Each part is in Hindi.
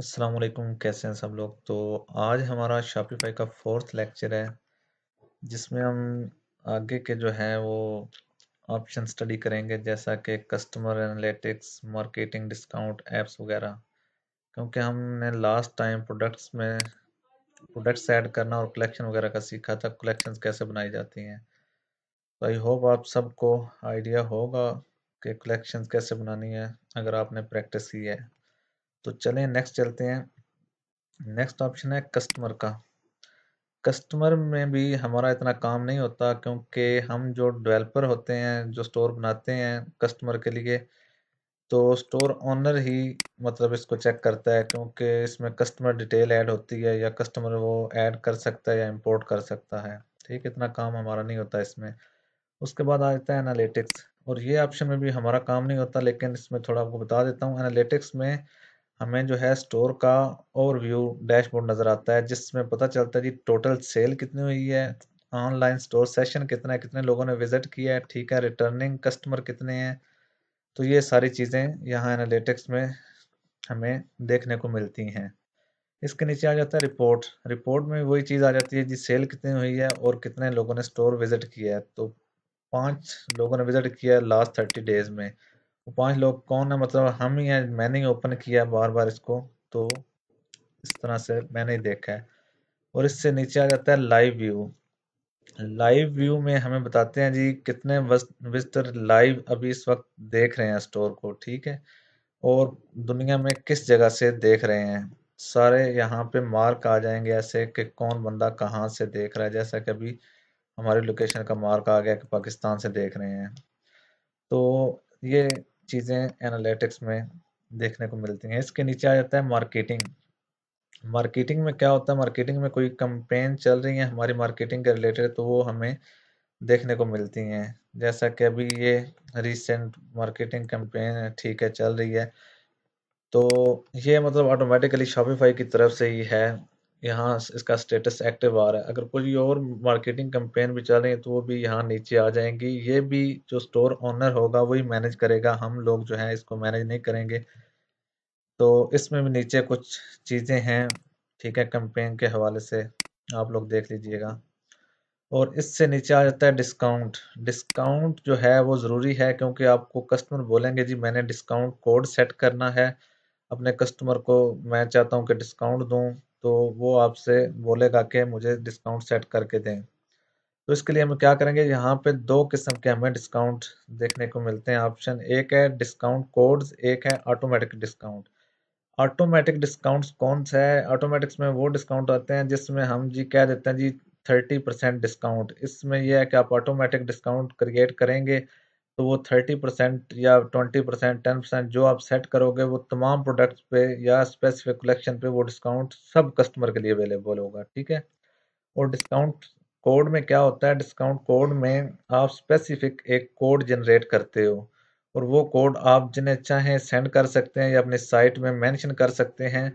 अस्सलाम वालेकुम, कैसे हैं सब लोग? तो आज हमारा शॉपिफाई का फोर्थ लेक्चर है, जिसमें हम आगे के जो है वो ऑप्शन स्टडी करेंगे, जैसा कि customer analytics marketing discount apps वगैरह। क्योंकि हमने लास्ट टाइम प्रोडक्ट्स में प्रोडक्ट्स ऐड करना और कलेक्शन वगैरह का सीखा था कलेक्शंस कैसे बनाई जाती हैं। तो आई होप आप सबको आइडिया होगा कि कलेक्शंस कैसे बनानी है, अगर आपने प्रैक्टिस की है। तो चलें नेक्स्ट चलते हैं। नेक्स्ट ऑप्शन है कस्टमर का। कस्टमर में भी हमारा इतना काम नहीं होता क्योंकि हम जो डेवलपर होते हैं, जो स्टोर बनाते हैं कस्टमर के लिए तो स्टोर ओनर ही मतलब इसको चेक करता है क्योंकि इसमें कस्टमर डिटेल ऐड होती है या कस्टमर वो ऐड कर सकता है या इंपोर्ट कर सकता है। ठीक, इतना काम हमारा नहीं होता इसमें। उसके बाद आ जाता है एनालिटिक्स और ये ऑप्शन में भी हमारा काम नहीं होता, लेकिन इसमें थोड़ा आपको बता देता हूँ। एनालिटिक्स में हमें जो है स्टोर का ओवरव्यू डैशबोर्ड नज़र आता है, जिसमें पता चलता है जी टोटल सेल कितनी हुई है ऑनलाइन स्टोर सेशन कितना है, कितने लोगों ने विज़िट किया है, ठीक है रिटर्निंग कस्टमर कितने हैं। तो ये सारी चीज़ें यहाँ एनालिटिक्स में हमें देखने को मिलती हैं। इसके नीचे आ जाता है रिपोर्ट रिपोर्ट में वही चीज़ आ जाती है जी सेल कितनी हुई है और कितने लोगों ने स्टोर विज़िट किया है। तो पाँच लोगों ने विज़िट किया है लास्ट थर्टी डेज़ में। वो पाँच लोग, कौन है? मतलब हम ही हैं, मैंने ही ओपन किया बार बार इसको तो इस तरह से मैंने ही देखा है। और इससे नीचे आ जाता है लाइव व्यू लाइव व्यू में हमें बताते हैं जी कितने विजिटर लाइव अभी इस वक्त देख रहे हैं स्टोर को, ठीक है? और दुनिया में किस जगह से देख रहे हैं? सारे यहाँ पे मार्क आ जाएँगे ऐसे कि कौन बंदा कहाँ से देख रहा है, जैसा कि अभी हमारी लोकेशन का मार्क आ गया कि पाकिस्तान से देख रहे हैं। तो ये चीज़ें एनालिटिक्स में देखने को मिलती हैं। इसके नीचे आ जाता है मार्केटिंग मार्केटिंग में क्या होता है? मार्केटिंग में कोई कंपेन चल रही है हमारी मार्केटिंग के रिलेटेड तो वो हमें देखने को मिलती हैं। जैसा कि अभी ये रिसेंट मार्केटिंग कैंपेन ठीक है, चल रही है। तो ये मतलब ऑटोमेटिकली शॉपिफाई की तरफ़ से ही है। यहाँ इसका स्टेटस एक्टिव आ रहा है। अगर कोई और मार्केटिंग कैंपेन भी चल रही है तो वो भी यहाँ नीचे आ जाएँगी। ये भी जो स्टोर ओनर होगा, वही मैनेज करेगा। हम लोग जो है, इसको मैनेज नहीं करेंगे। तो इसमें भी नीचे कुछ चीज़ें हैं, ठीक है कैंपेन के हवाले से। आप लोग देख लीजिएगा। और इससे नीचे आ जाता है डिस्काउंट डिस्काउंट जो है, वो ज़रूरी है, क्योंकि आपको कस्टमर बोलेंगे, जी, मैंने डिस्काउंट कोड सेट करना है। अपने कस्टमर को मैं चाहता हूँ कि डिस्काउंट दूँ। तो वो आपसे बोलेगा कि मुझे डिस्काउंट सेट करके दें। तो इसके लिए हम क्या करेंगे? यहाँ पे दो किस्म के हमें डिस्काउंट देखने को मिलते हैं। ऑप्शन एक है डिस्काउंट कोड्स एक है ऑटोमेटिक डिस्काउंट ऑटोमेटिक डिस्काउंट्स कौन सा है? ऑटोमेटिक्स में वो डिस्काउंट आते हैं जिसमें हम जी कह देते हैं जी थर्टी परसेंट डिस्काउंट इसमें यह है कि आप ऑटोमेटिक डिस्काउंट क्रिएट करेंगे तो वो थर्टी परसेंट या ट्वेंटी परसेंट टेन परसेंट जो आप सेट करोगे, वो तमाम प्रोडक्ट्स पे या स्पेसिफिक कलेक्शन पे वो डिस्काउंट सब कस्टमर के लिए अवेलेबल होगा, ठीक है? और डिस्काउंट कोड में क्या होता है? डिस्काउंट कोड में आप स्पेसिफिक एक कोड जनरेट करते हो और वो कोड आप जिन्हें चाहें सेंड कर सकते हैं या अपने साइट में मेंशन कर सकते हैं।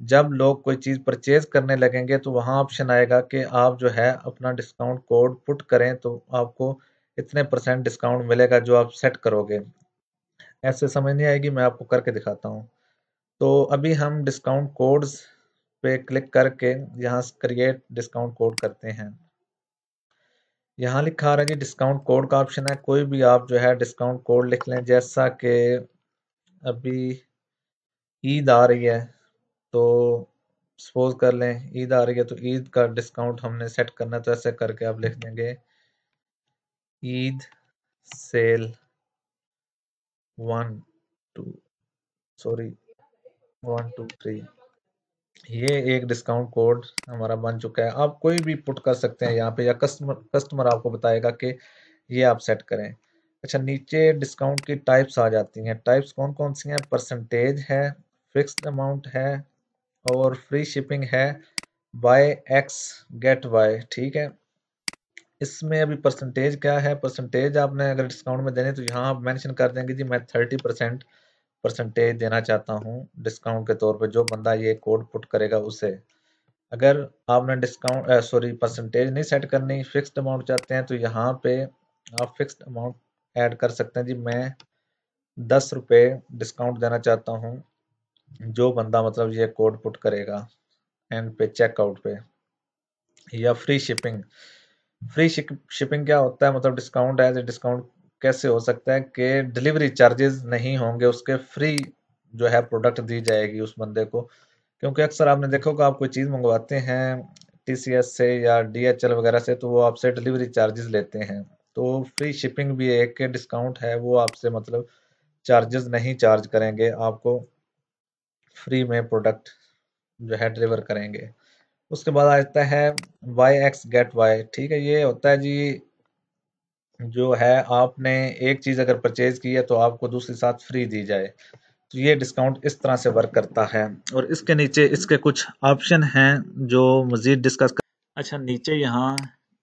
जब लोग कोई चीज़ परचेज करने लगेंगे तो वहाँ ऑप्शन आएगा कि आप जो है अपना डिस्काउंट कोड पुट करें तो आपको इतने परसेंट डिस्काउंट मिलेगा जो आप सेट करोगे। ऐसे समझ नहीं आएगी, मैं आपको करके दिखाता हूँ। तो अभी हम डिस्काउंट कोड्स पे क्लिक करके यहाँ क्रिएट डिस्काउंट कोड करते हैं। यहाँ लिखा आ रहा है जी डिस्काउंट कोड का ऑप्शन है, कोई भी आप जो है डिस्काउंट कोड लिख लें। जैसा कि अभी ईद आ रही है तो सपोज़ कर लें, ईद आ रही है तो ईद का डिस्काउंट हमने सेट करना है तो ऐसे करके आप लिख देंगे। Eid sale one two sorry one two three ये एक डिस्काउंट कोड हमारा बन चुका है। आप कोई भी पुट कर सकते हैं यहाँ पे या कस्टमर कस्टमर आपको बताएगा कि ये आप सेट करें। अच्छा नीचे डिस्काउंट की टाइप्स आ जाती हैं। टाइप्स कौन कौन सी हैं? परसेंटेज है फिक्स्ड अमाउंट है और फ्री शिपिंग है। बाय एक्स गेट वाई ठीक है? इसमें अभी परसेंटेज क्या है? परसेंटेज आपने अगर डिस्काउंट में देने तो यहाँ आप मैंशन कर देंगे जी, मैं थर्टी परसेंट परसेंटेज देना चाहता हूँ डिस्काउंट के तौर पे, जो बंदा ये कोड पुट करेगा उसे। अगर आपने डिस्काउंट सॉरी परसेंटेज नहीं सेट करनी फिक्स्ड अमाउंट चाहते हैं तो यहाँ पे आप फिक्स्ड अमाउंट ऐड कर सकते हैं जी। मैं दस रुपये डिस्काउंट देना चाहता हूँ, जो बंदा मतलब ये कोड पुट करेगा एंड पे चेकआउट पे, या फ्री शिपिंग फ्री शिपिंग क्या होता है? मतलब डिस्काउंट एज ए डिस्काउंट कैसे हो सकता है कि डिलीवरी चार्जेस नहीं होंगे, उसके फ्री जो है प्रोडक्ट दी जाएगी उस बंदे को? क्योंकि अक्सर आपने देखा होगा, आप कोई चीज़ मंगवाते हैं टीसीएस से या डीएचएल वगैरह से तो वो आपसे डिलीवरी चार्जेस लेते हैं। तो फ्री शिपिंग भी एक डिस्काउंट है, वो आपसे मतलब चार्जेस नहीं चार्ज करेंगे, आपको फ्री में प्रोडक्ट जो है डिलीवर करेंगे। उसके बाद आता है वाई एक्स गेट वाई ठीक है? ये होता है जी, जो है आपने एक चीज़ अगर परचेज की है तो आपको दूसरी साथ फ्री दी जाए। तो ये डिस्काउंट इस तरह से वर्क करता है। और इसके नीचे इसके कुछ ऑप्शन हैं जो मज़ीद डिस्कस कर अच्छा नीचे यहाँ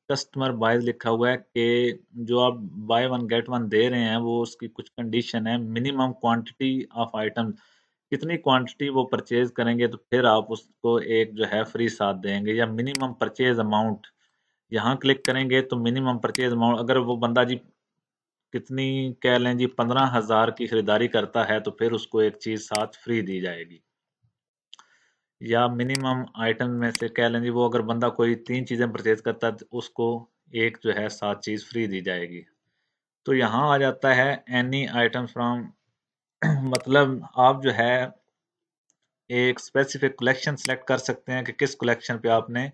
कस्टमर बाय लिखा हुआ है कि जो आप बाय वन गेट वन दे रहे हैं, वो उसकी कुछ कंडीशन है। मिनिमम क्वांटिटी ऑफ़ आइटम कितनी क्वांटिटी वो परचेज करेंगे तो फिर आप उसको एक जो है फ्री साथ देंगे या मिनिमम परचेज अमाउंट यहाँ क्लिक करेंगे तो मिनिमम परचेज अमाउंट अगर वो बंदा जी कितनी कह लें जी, पंद्रह हज़ार की ख़रीदारी करता है तो फिर उसको एक चीज़ साथ फ्री दी जाएगी। या मिनिमम आइटम में से कह लें जी, वो अगर बंदा कोई तीन चीज़ें परचेज करता है तो उसको एक जो है सात चीज़ फ्री दी जाएगी। तो यहाँ आ जाता है एनी आइटम फ्रॉम मतलब आप जो है एक स्पेसिफिक कलेक्शन सेलेक्ट कर सकते हैं कि किस कलेक्शन पे आपने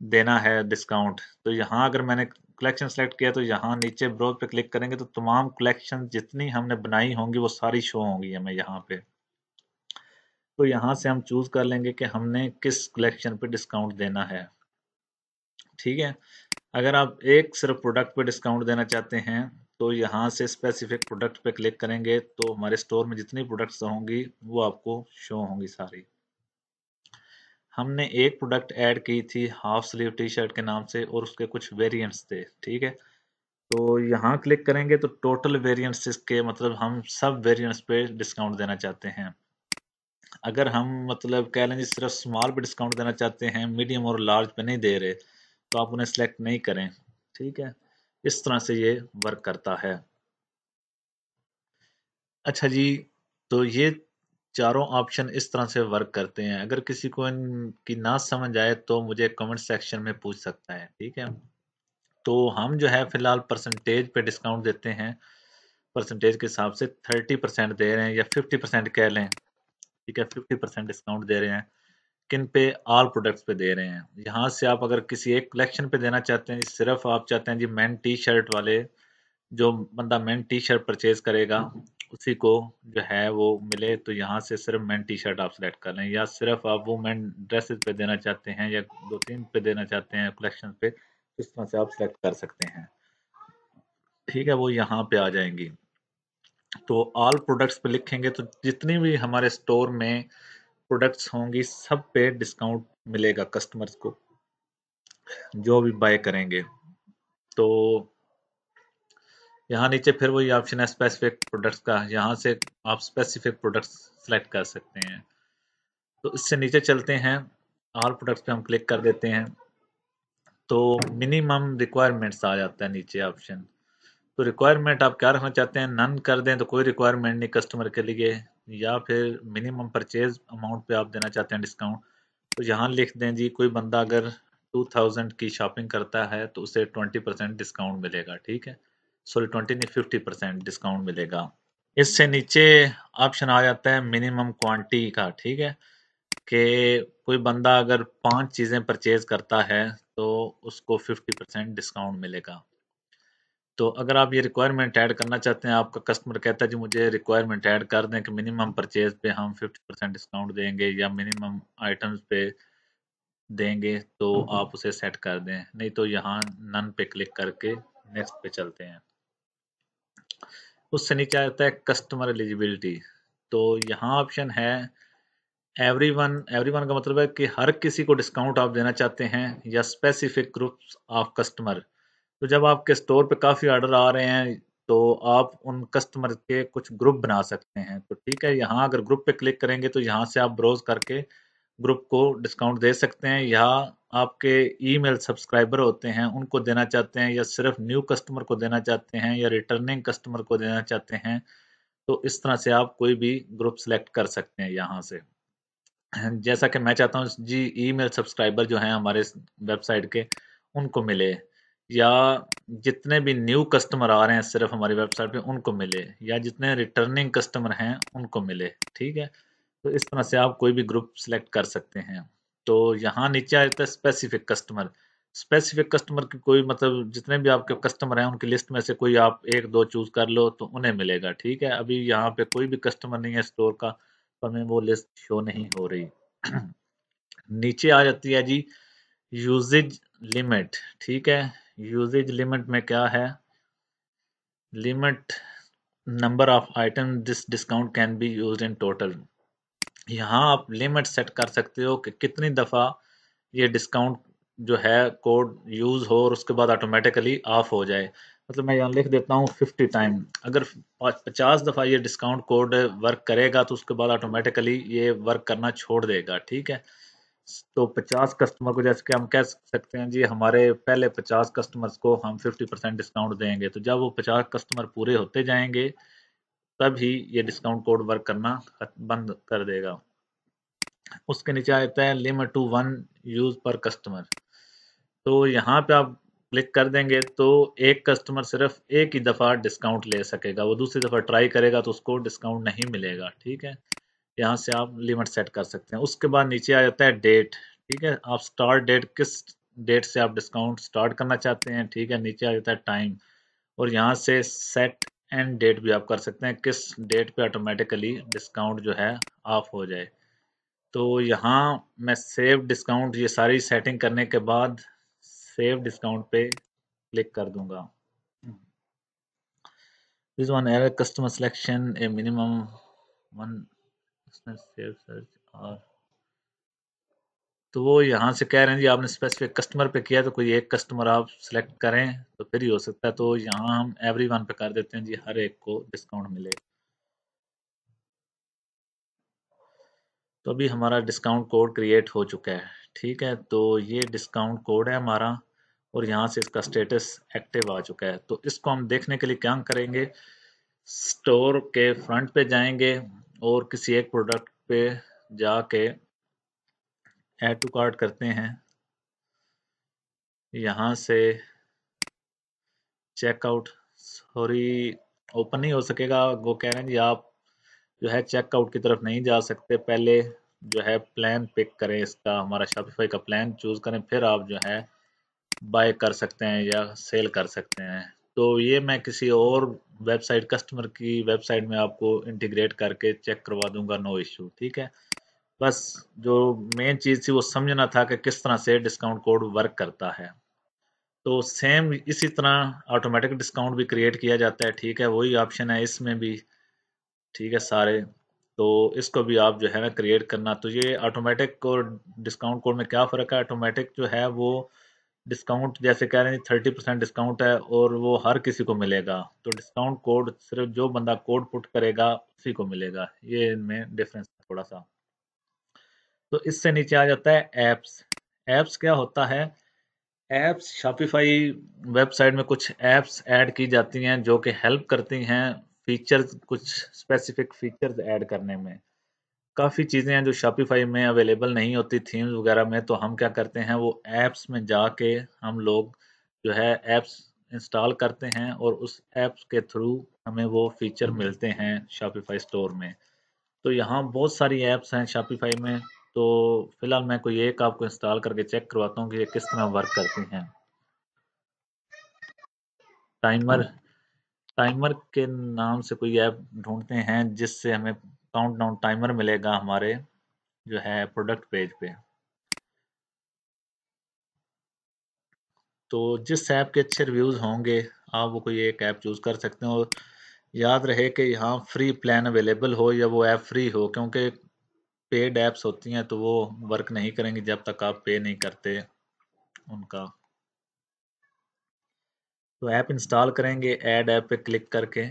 देना है डिस्काउंट तो यहाँ अगर मैंने कलेक्शन सेलेक्ट किया तो यहाँ नीचे ब्रोज पे क्लिक करेंगे तो तमाम कलेक्शन जितनी हमने बनाई होंगी, वो सारी शो होंगी हमें यहाँ पे। तो यहाँ से हम चूज़ कर लेंगे कि हमने किस कलेक्शन पे डिस्काउंट देना है। ठीक है? अगर आप एक सिर्फ़ प्रोडक्ट पे डिस्काउंट देना चाहते हैं तो यहाँ से स्पेसिफिक प्रोडक्ट पे क्लिक करेंगे तो हमारे स्टोर में जितनी प्रोडक्ट्स होंगी, वो आपको शो होंगी सारी। हमने एक प्रोडक्ट ऐड की थी हाफ़ स्लीव टी शर्ट के नाम से, और उसके कुछ वेरिएंट्स थे, ठीक है? तो यहाँ क्लिक करेंगे तो टोटल वेरिएंट्स के मतलब हम सब वेरिएंट्स पे डिस्काउंट देना चाहते हैं। अगर हम मतलब कह लें सिर्फ़ स्मॉल पे डिस्काउंट देना चाहते हैं मीडियम और लार्ज पे नहीं दे रहे तो आप उन्हें सेलेक्ट नहीं करें, ठीक है? इस तरह से ये वर्क करता है। अच्छा जी तो ये चारों ऑप्शन इस तरह से वर्क करते हैं। अगर किसी को इनकी ना समझ आए तो मुझे कमेंट सेक्शन में पूछ सकता है, ठीक है? तो हम जो है फ़िलहाल परसेंटेज पे डिस्काउंट देते हैं। परसेंटेज के हिसाब से थर्टी परसेंट दे रहे हैं या फिफ्टी परसेंट कह लें, ठीक है? फिफ्टी परसेंट डिस्काउंट दे रहे हैं। किन पे ऑल प्रोडक्ट्स पे दे रहे हैं। यहाँ से आप अगर किसी एक कलेक्शन पे देना चाहते हैं, सिर्फ़ आप चाहते हैं जी मैन टी शर्ट वाले, जो बंदा मैन टी शर्ट परचेज करेगा, उसी को जो है वो मिले तो यहाँ से सिर्फ़ मैन टी शर्ट आप सेलेक्ट कर लें। या सिर्फ़ आप वो मैन ड्रेसेस पे देना चाहते हैं, या दो तीन पे देना चाहते हैं कलेक्शन पे, इस तरह से आप सेलेक्ट कर सकते हैं। ठीक है, वो यहाँ पे आ जाएँगी। तो ऑल प्रोडक्ट्स पे लिखेंगे तो जितनी भी हमारे स्टोर में प्रोडक्ट्स होंगी, सब पे डिस्काउंट मिलेगा कस्टमर्स को, जो भी बाय करेंगे। तो यहाँ नीचे फिर वही ऑप्शन है स्पेसिफिक प्रोडक्ट्स का, यहाँ से आप स्पेसिफिक प्रोडक्ट्स सेलेक्ट कर सकते हैं। तो इससे नीचे चलते हैं ऑल प्रोडक्ट्स पे हम क्लिक कर देते हैं। तो मिनिमम रिक्वायरमेंट्स आ जाता है नीचे ऑप्शन तो रिक्वायरमेंट आप क्या रखना चाहते हैं? नन कर दें तो कोई रिक्वायरमेंट नहीं कस्टमर के लिए। या फिर मिनिमम परचेज अमाउंट पे आप देना चाहते हैं डिस्काउंट तो यहाँ लिख दें जी, कोई बंदा अगर 2000 की शॉपिंग करता है तो उसे 20 परसेंट डिस्काउंट मिलेगा, ठीक है? सॉरी ट्वेंटी नहीं फिफ्टी परसेंट डिस्काउंट मिलेगा। इससे नीचे ऑप्शन आ जाता है मिनिमम क्वांटिटी का, ठीक है? कि कोई बंदा अगर पाँच चीज़ें परचेज करता है तो उसको फिफ्टी परसेंट डिस्काउंट मिलेगा। तो अगर आप ये रिक्वायरमेंट ऐड करना चाहते हैं आपका कस्टमर कहता है जी मुझे रिक्वायरमेंट ऐड कर दें कि मिनिमम परचेज पे हम फिफ्टी परसेंट डिस्काउंट देंगे या मिनिमम आइटम्स पे देंगे तो आप उसे सेट कर दें। नहीं तो यहाँ नन पे क्लिक करके नेक्स्ट पे चलते हैं। उससे नीचे आता है कस्टमर एलिजिबिलिटी तो यहाँ ऑप्शन है एवरीवन एवरीवन का मतलब है कि हर किसी को डिस्काउंट आप देना चाहते हैं या स्पेसिफिक ग्रुप्स ऑफ़ कस्टमर तो जब आपके स्टोर पे काफ़ी ऑर्डर आ रहे हैं तो आप उन कस्टमर के कुछ ग्रुप बना सकते हैं। तो ठीक है, यहाँ अगर ग्रुप पे क्लिक करेंगे तो यहाँ से आप ब्रोज करके ग्रुप को डिस्काउंट दे सकते हैं। या आपके ईमेल सब्सक्राइबर होते हैं, उनको देना चाहते हैं या सिर्फ़ न्यू कस्टमर को देना चाहते हैं या रिटर्निंग कस्टमर को देना चाहते हैं तो इस तरह से आप कोई भी ग्रुप सेलेक्ट कर सकते हैं यहाँ से। जैसा कि मैं चाहता हूँ, जी ईमेल सब्सक्राइबर जो हैं हमारे वेबसाइट के, उनको मिले। या जितने भी न्यू कस्टमर आ रहे हैं सिर्फ़ हमारी वेबसाइट पे, उनको मिले, या जितने रिटर्निंग कस्टमर हैं, उनको मिले, ठीक है? तो इस तरह से आप कोई भी ग्रुप सेलेक्ट कर सकते हैं। तो यहाँ नीचे आ जाता है स्पेसिफिक कस्टमर स्पेसिफिक कस्टमर की कोई मतलब जितने भी आपके कस्टमर हैं, उनकी लिस्ट में से कोई आप एक, दो चूज़ कर लो तो उन्हें मिलेगा, ठीक है? अभी यहाँ पे कोई भी कस्टमर नहीं है स्टोर का तो हमें वो लिस्ट शो नहीं हो रही। नीचे आ जाती है जी यूजेज लिमिट, ठीक है? यूजेज लिमिट में क्या है? Limit number of item this discount can be use in total. यहाँ आप लिमिट सेट कर सकते हो कि कितनी दफ़ा ये डिस्काउंट जो है कोड यूज़ हो और उसके बाद ऑटोमेटिकली ऑफ़ हो जाए। मतलब मैं यहाँ लिख देता हूँ फिफ्टी टाइम। अगर पचास दफ़ा ये डिस्काउंट कोड वर्क करेगा तो उसके बाद ऑटोमेटिकली ये वर्क करना छोड़ देगा, ठीक है? तो पचास कस्टमर को जैसे कि हम कह सकते हैं, जी, हमारे पहले पचास कस्टमर्स को हम फिफ्टी परसेंट डिस्काउंट देंगे। तो जब वो पचास कस्टमर पूरे होते जाएँगे तब ही ये डिस्काउंट कोड वर्क करना बंद कर देगा। उसके नीचे आता है limit to one use per customer तो यहाँ पे आप क्लिक कर देंगे तो एक कस्टमर सिर्फ़ एक ही दफ़ा डिस्काउंट ले सकेगा। वो दूसरी दफ़ा ट्राई करेगा तो उसको डिस्काउंट नहीं मिलेगा, ठीक है? यहाँ से आप लिमिट सेट कर सकते हैं। उसके बाद नीचे आ जाता है डेट ठीक है? आप स्टार्ट डेट किस डेट से आप डिस्काउंट स्टार्ट करना चाहते हैं, ठीक है? नीचे आ जाता है टाइम और यहाँ से सेट एंड डेट भी आप कर सकते हैं। किस डेट पे ऑटोमेटिकली डिस्काउंट जो है ऑफ़ हो जाए। तो यहाँ मैं सेव डिस्काउंट ये सारी सेटिंग करने के बाद सेव डिस्काउंट पे क्लिक कर दूँगा। This one error customer selection a minimum one save search और तो वो यहाँ से कह रहे हैं जी, आपने स्पेसिफिक कस्टमर पे किया तो कोई एक कस्टमर आप सिलेक्ट करें तो फिर ही हो सकता है। तो यहाँ हम एवरी वन पे कर देते हैं जी, हर एक को डिस्काउंट मिले। तो अभी हमारा डिस्काउंट कोड क्रिएट हो चुका है, ठीक है? तो ये डिस्काउंट कोड है हमारा और यहाँ से इसका स्टेटस एक्टिव आ चुका है। तो इसको हम देखने के लिए क्या करेंगे? स्टोर के फ्रंट पे जाएँगे और किसी एक प्रोडक्ट पे जाके ऐड टू कार्ट करते हैं। यहाँ से चेकआउट सॉरी ओपन नहीं हो सकेगा, वो कह रहे हैं जी आप जो है चेकआउट की तरफ़ नहीं जा सकते। पहले जो है प्लान पिक करें इसका, हमारा शॉपिफाई का प्लान चूज़ करें, फिर आप जो है बाय कर सकते हैं या सेल कर सकते हैं। तो ये मैं किसी और वेबसाइट, कस्टमर की वेबसाइट में आपको इंटीग्रेट करके चेक करवा दूँगा नो इश्यू ठीक है? बस जो मेन चीज़ थी वो समझना था कि किस तरह से डिस्काउंट कोड वर्क करता है। तो सेम इसी तरह ऑटोमेटिक डिस्काउंट भी क्रिएट किया जाता है, ठीक है? वही ऑप्शन है इसमें भी, ठीक है सारे? तो इसको भी आप जो है ना क्रिएट करना। तो ये ऑटोमेटिक और डिस्काउंट कोड में क्या फ़र्क है? ऑटोमेटिक जो है वो डिस्काउंट जैसे कह रहे हैं थर्टी परसेंट डिस्काउंट है और वो हर किसी को मिलेगा। तो डिस्काउंट कोड सिर्फ़ जो बंदा कोड पुट करेगा, उसी को मिलेगा। ये इनमें डिफरेंस थोड़ा सा तो इससे नीचे आ जाता है एप्स एप्स क्या होता है? एप्स शॉपिफाई वेबसाइट में कुछ एप्स ऐड की जाती हैं जो कि हेल्प करती हैं फीचर्स कुछ स्पेसिफिक फीचर्स ऐड करने में। काफ़ी चीज़ें हैं जो शॉपिफाई में अवेलेबल नहीं होती थीम्स वगैरह में तो हम क्या करते हैं वो एप्स में जाके हम लोग जो है एप्स इंस्टॉल करते हैं और उस एप्स के थ्रू हमें वो फीचर मिलते हैं शॉपिफाई स्टोर में। तो यहाँ बहुत सारी एप्स हैं शॉपिफाई में तो फ़िलहाल मैं कोई एक आपको इंस्टॉल करके चेक करवाता हूँ कि ये किस तरह वर्क करती हैं। टाइमर टाइमर के नाम से कोई ऐप ढूंढते हैं जिससे हमें काउंट डाउन टाइमर मिलेगा हमारे जो है प्रोडक्ट पेज पे। तो जिस ऐप के अच्छे रिव्यूज़ होंगे, आप वो कोई एक ऐप चूज़ कर सकते हो। याद रहे कि यहाँ फ्री प्लान अवेलेबल हो या वो ऐप फ्री हो, क्योंकि पेड ऐप्स होती हैं तो वो वर्क नहीं करेंगी जब तक आप पे नहीं करते उनका। तो ऐप इंस्टॉल करेंगे ऐड ऐप पे क्लिक करके।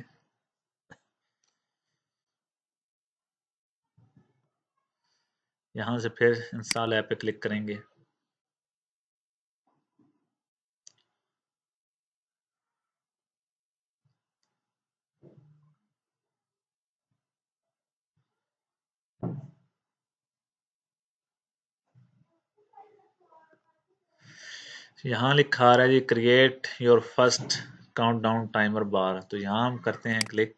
यहाँ से फिर इंस्टॉल ऐप पे क्लिक करेंगे। तो यहाँ लिखा रहा है जी create your first countdown timer bar तो यहाँ हम करते हैं क्लिक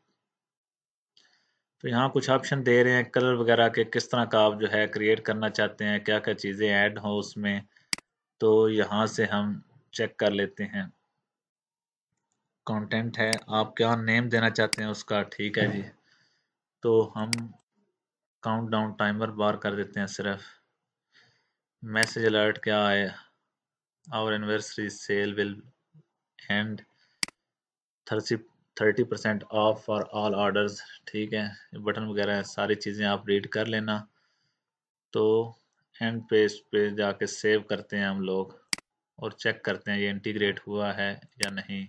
तो यहाँ कुछ ऑप्शन दे रहे हैं कलर वगैरह के, किस तरह का आप जो है क्रिएट करना चाहते हैं क्या क्या चीज़ें ऐड हो उसमें तो यहाँ से हम चेक कर लेते हैं। कंटेंट है, आप क्या नेम देना चाहते हैं उसका, ठीक है जी। तो हम काउंट डाउन टाइमर बार कर देते हैं सिर्फ़। मैसेज अलर्ट क्या है our anniversary sale will end thirty thirty percent off for all orders ठीक है? बटन वगैरह सारी चीज़ें आप रीड कर लेना। तो एंड पेज पे जाके सेव करते हैं हम लोग और चेक करते हैं ये इंटीग्रेट हुआ है या नहीं।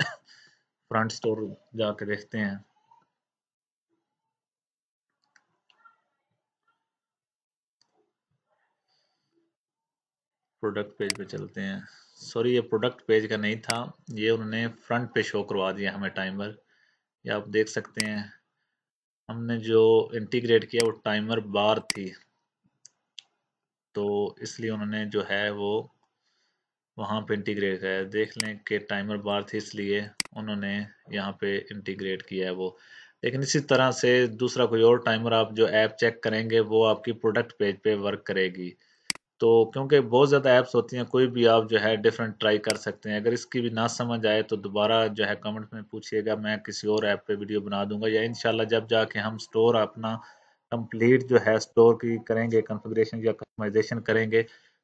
फ्रंट स्टोर जाके देखते हैं। प्रोडक्ट पेज पे चलते हैं। सॉरी, ये प्रोडक्ट पेज का नहीं था। ये उन्होंने फ्रंट पे शो करवा दिया हमें टाइमर ये आप देख सकते हैं, हमने जो इंटीग्रेट किया वो टाइमर बार थी। तो इसलिए उन्होंने जो है वो वहाँ पे इंटीग्रेट किया है। देख लें कि टाइमर बार थी, इसलिए उन्होंने यहाँ पे इंटीग्रेट किया है वो। लेकिन इसी तरह से दूसरा कोई और टाइमर आप जो ऐप चेक करेंगे, वो आपकी प्रोडक्ट पेज पे वर्क करेगी। तो क्योंकि बहुत ज़्यादा ऐप्स होती हैं, कोई भी आप जो है डिफरेंट ट्राई कर सकते हैं। अगर इसकी भी ना समझ आए तो दोबारा जो है कमेंट में पूछिएगा, मैं किसी और ऐप पे वीडियो बना दूँगा। या इनशाला जब जाके हम स्टोर अपना कंप्लीट जो है स्टोर की करेंगे कन्फिग्रेशन या कस्टमाइजेशन करेंगे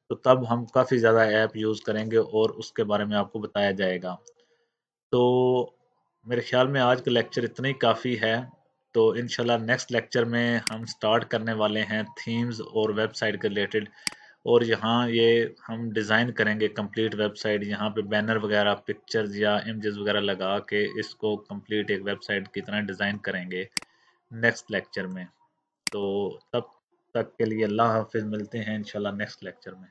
तो तब हम काफ़ी ज़्यादा ऐप यूज़ करेंगे और उसके बारे में आपको बताया जाएगा। तो मेरे ख्याल में आज का लेक्चर इतना ही काफ़ी है। तो इनशाला नेक्स्ट लेक्चर में हम स्टार्ट करने वाले हैं थीम्स और वेबसाइट के रिलेटेड और यहाँ ये हम डिज़ाइन करेंगे कंप्लीट वेबसाइट यहाँ पे बैनर वगैरह पिक्चर्स या इमेजेस वगैरह लगा के इसको कंप्लीट एक वेबसाइट की तरह डिज़ाइन करेंगे नेक्स्ट लेक्चर में। तो तब तक के लिए अल्लाह हाफिज़, मिलते हैं इंशाल्लाह नेक्स्ट लेक्चर में।